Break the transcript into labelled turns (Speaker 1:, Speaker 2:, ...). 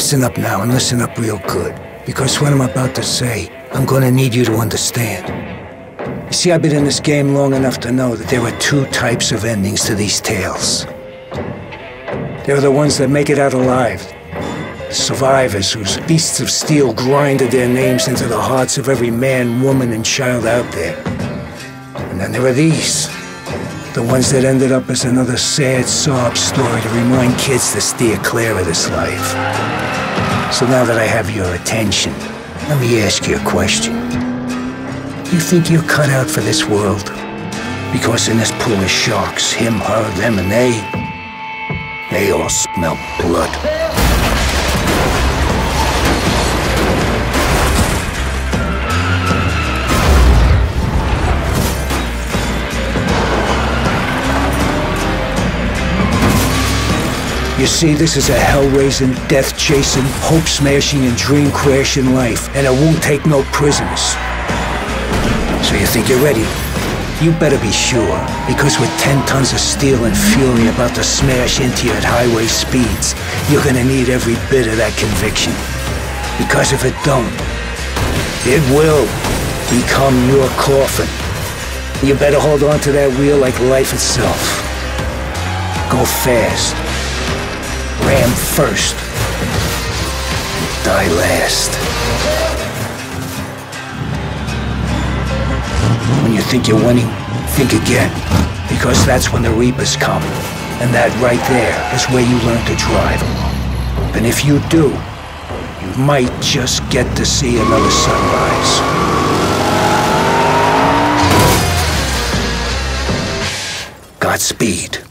Speaker 1: Listen up now and listen up real good. Because what I'm about to say, I'm gonna need you to understand. You see, I've been in this game long enough to know that there are two types of endings to these tales. There are the ones that make it out alive. Survivors whose beasts of steel grinded their names into the hearts of every man, woman, and child out there. And then there are these. The ones that ended up as another sad sob story to remind kids to steer clear of this life. So now that I have your attention, let me ask you a question. You think you're cut out for this world? Because in this pool of sharks, him, her, them, and they, they all smell blood. You see, this is a hell-raising, death-chasing, hope-smashing, and dream-crashing life, and it won't take no prisoners. So you think you're ready? You better be sure, because with 10 tons of steel and fury about to smash into you at highway speeds, you're gonna need every bit of that conviction. Because if it don't, it will become your coffin. You better hold on to that wheel like life itself. Go fast. Ram first. Die last. When you think you're winning, think again. Because that's when the Reapers come. And that right there is where you learn to drive. And if you do, you might just get to see another sunrise. Godspeed.